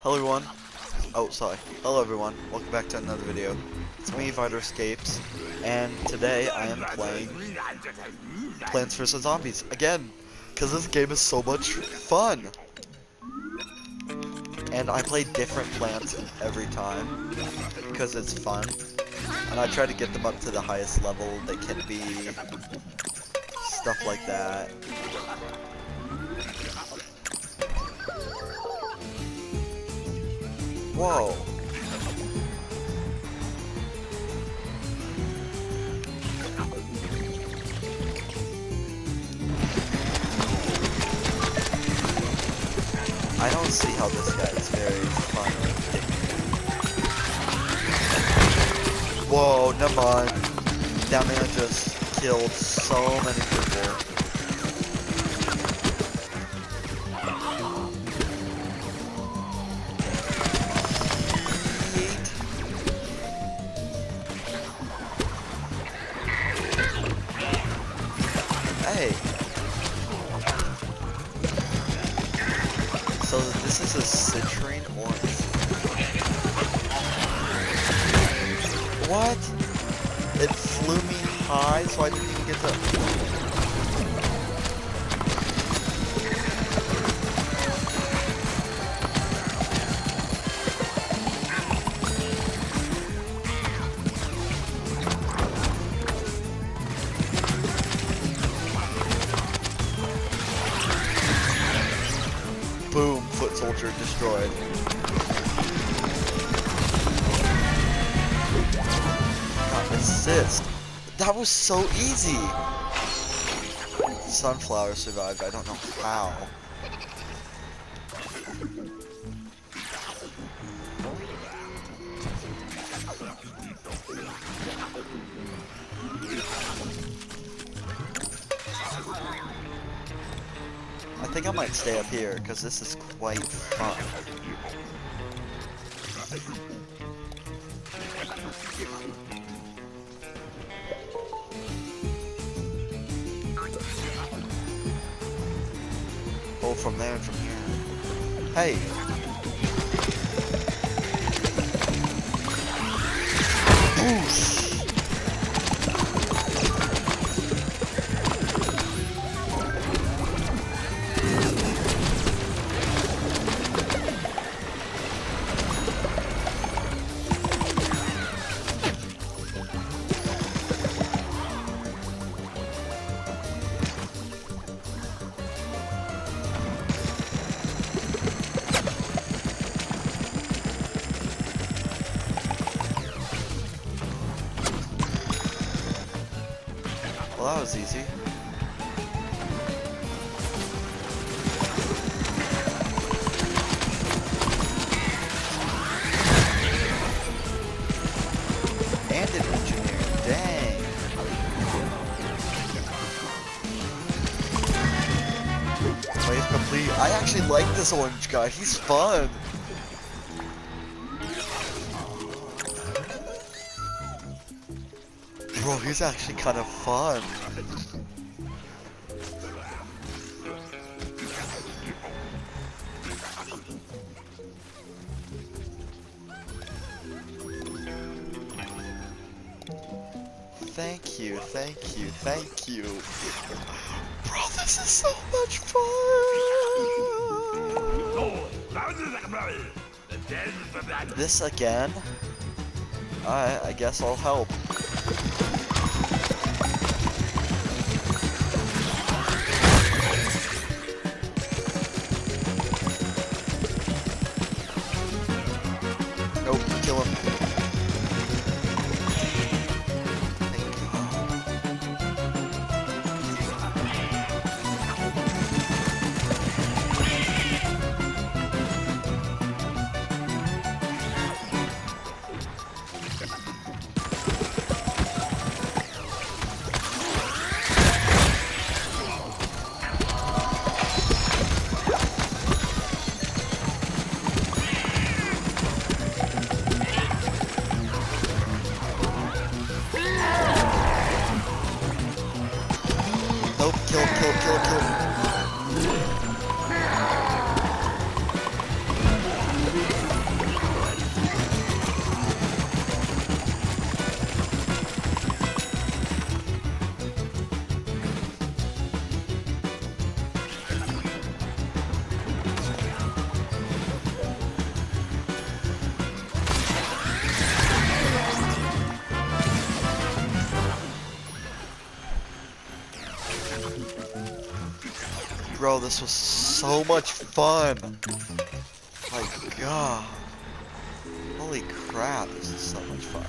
Hello everyone. Oh, sorry. Hello everyone. Welcome back to another video. It's me, Vidoorscapes, and today I am playing Plants vs. Zombies again, because this game is so much fun. And I play different plants every time, because it's fun. And I try to get them up to the highest level they can be. Stuff like that. Whoa. I don't see how this guy is very fun. Whoa, never mind. That man just killed so many people. Hey. So this is a citrine orange. What? It flew me high, so I didn't even get to. Soldier destroyed. Not assist. That was so easy. Sunflower survived. I don't know how. Think I might stay up here because this is quite fun. Oh, from there and from here. Hey! Boosh! That was easy. And an engineer, dang. Wave complete. I actually like this orange guy, he's fun. Bro, he's actually kind of fun. Thank you, thank you, thank you. Bro, this is so much fun! This again? Alright, I guess I'll help. Jordan. Bro, this was so much fun. My god. Holy crap, this is so much fun.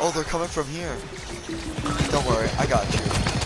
Oh, they're coming from here. Don't worry, I got you.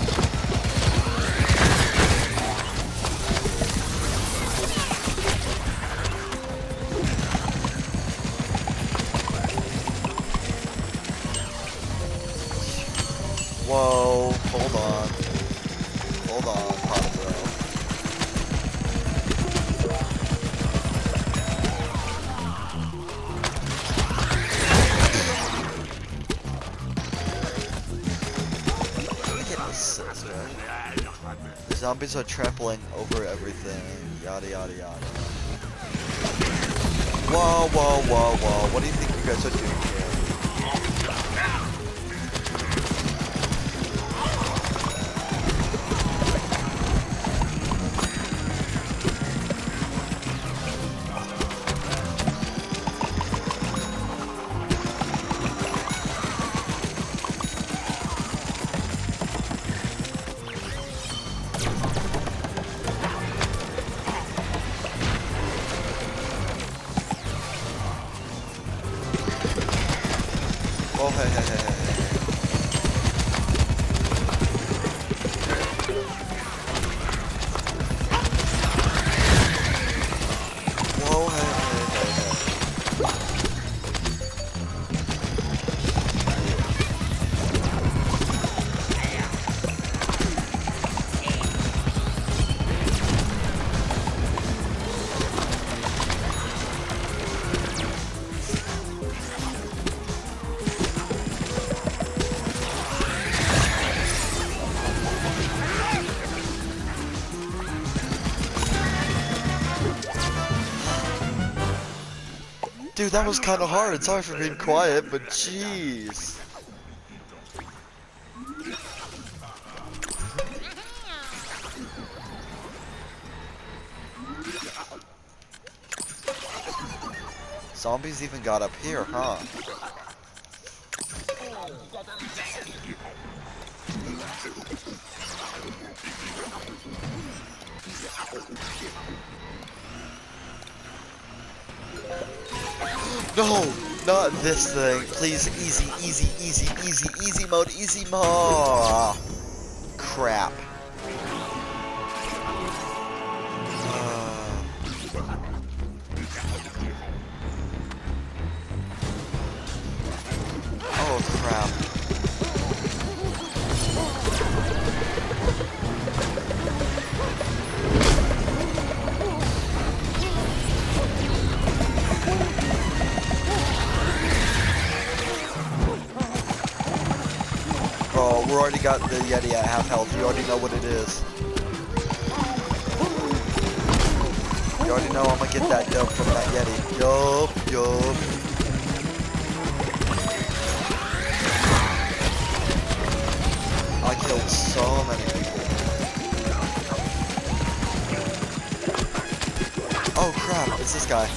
The zombies are trampling over everything. Yada yada yada. Whoa, whoa, whoa, whoa. What do you think you guys are doing here? Oh, hey, hey, Dude, that was kind of hard. Sorry for being quiet, but jeez. Zombies even got up here, huh? No, not this thing. Please, easy, easy, easy, easy, easy mode, easy mode. Ah, crap. Bro, we already got the Yeti at half health. You already know what it is. You already know I'm gonna get that dub from that Yeti. Yup, yup. I killed so many people. Oh crap, it's this guy.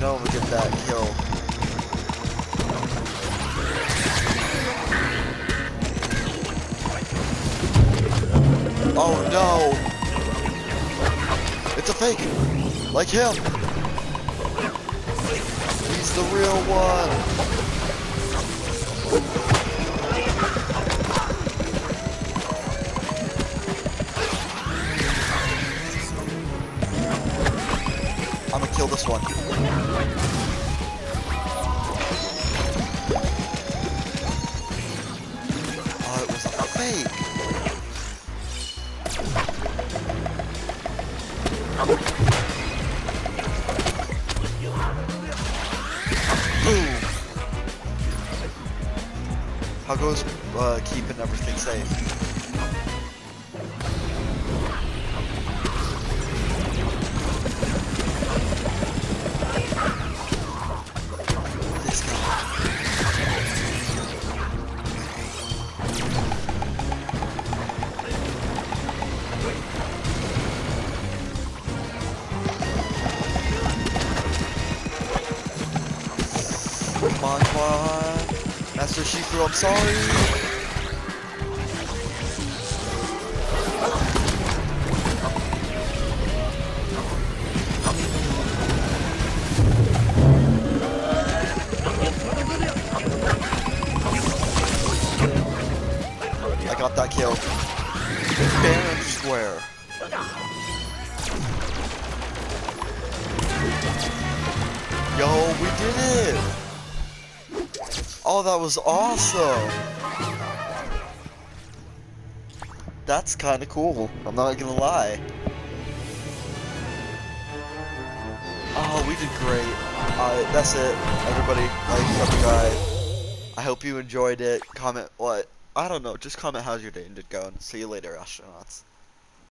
Know get that kill. Oh no! It's a fake! Like him! He's the real one! How goes uh, keeping everything safe? I'm sorry. Oh, that was awesome! That's kinda cool, I'm not gonna lie. Oh, we did great. Uh, that's it, everybody. Like, subscribe. I hope you enjoyed it. Comment what? I don't know, just comment how's your day did go, and see you later, astronauts.